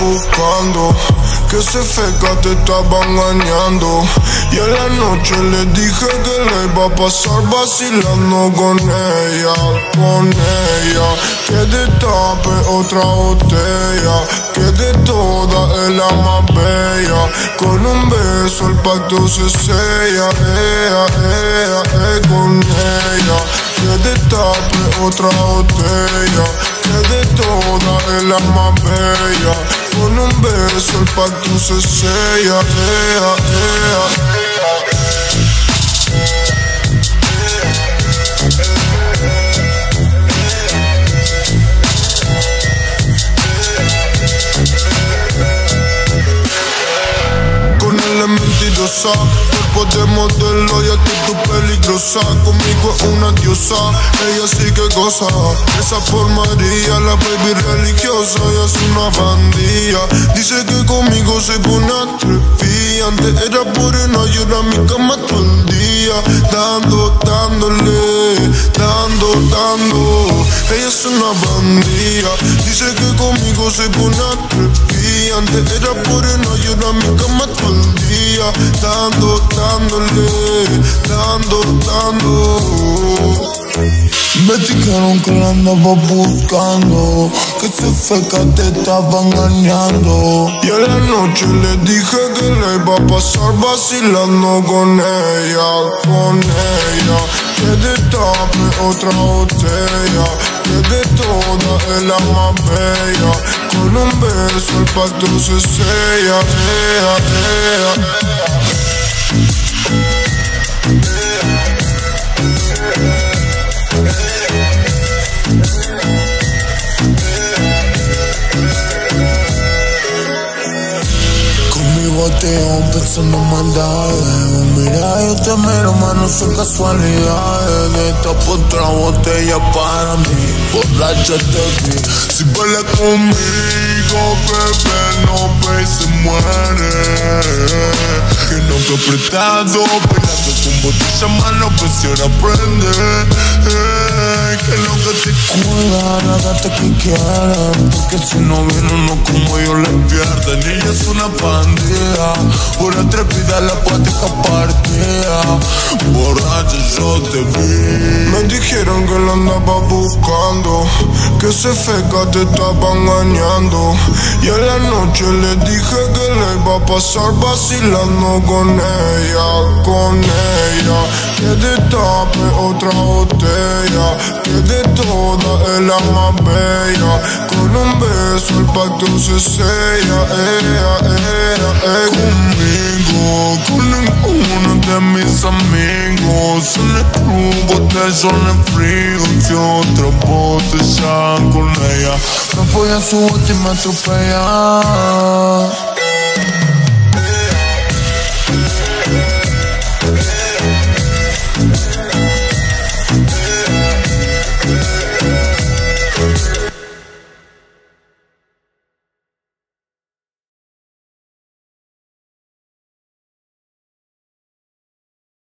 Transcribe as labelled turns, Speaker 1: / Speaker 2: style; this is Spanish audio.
Speaker 1: buscando. Que se feca te estaba engañando. Y en la noche le dije que le iba a pasar vacilando con ella, con ella. Que destape otra botella. Que de todas es la más bella. Con un beso el pacto se sella. Ella, ella, ella, con ella. Que destape otra botella. Que de todas es la más bella. Con un beso el pacto se sella. Ea, ea. Mentirosa, cuerpo de modelo y actitud peligrosa. Conmigo es una diosa, ella sí que goza. Esa por María, la baby religiosa, ella es una bandía. Dice que conmigo se pone atrevida. Antes era morena y ahora mi cama todo el día. Dando, dándole, dando, dando. Ella es una bandía. Dice que conmigo se pone atrevida. Antes era morena y ahora mi cama todo el día. Dando, dándole, dando, dando.
Speaker 2: Dijeron que la andaba buscando, que se feca te estaba engañando.
Speaker 1: Y en la noche le dije que le iba a pasar vacilando con ella, con ella. Que destape otra botella, que de todas es la más bella. Con un beso el pacto se sella, ea, ea.
Speaker 2: Amo pensando en maldades. Mira, yo te miro, más no son casualidades. De esta otra botella para mí, borracha te vi. Si baila conmigo, bebé, no ve se muere. Que no te he apretado, bailando con botella, mano, pues si ahora prende. Que lo que quieran. Porque si no viene uno como yo le pierden. Ella es una pandilla, por atrevida la poética partida. Borracha yo te vi.
Speaker 1: Dijeron que la andaba buscando, que se feca te estaba engañando. Y en la noche le dije que le iba a pasar vacilando con ella, con ella. Que destape otra botella, que de todas es la más bella. Con un beso el pacto se sella, ella, ella, ella.
Speaker 2: Conmigo, con ninguno de mis amigos. En el club, botellón en frío. Si otra botella con ella. Me voy a su bote y me atropella.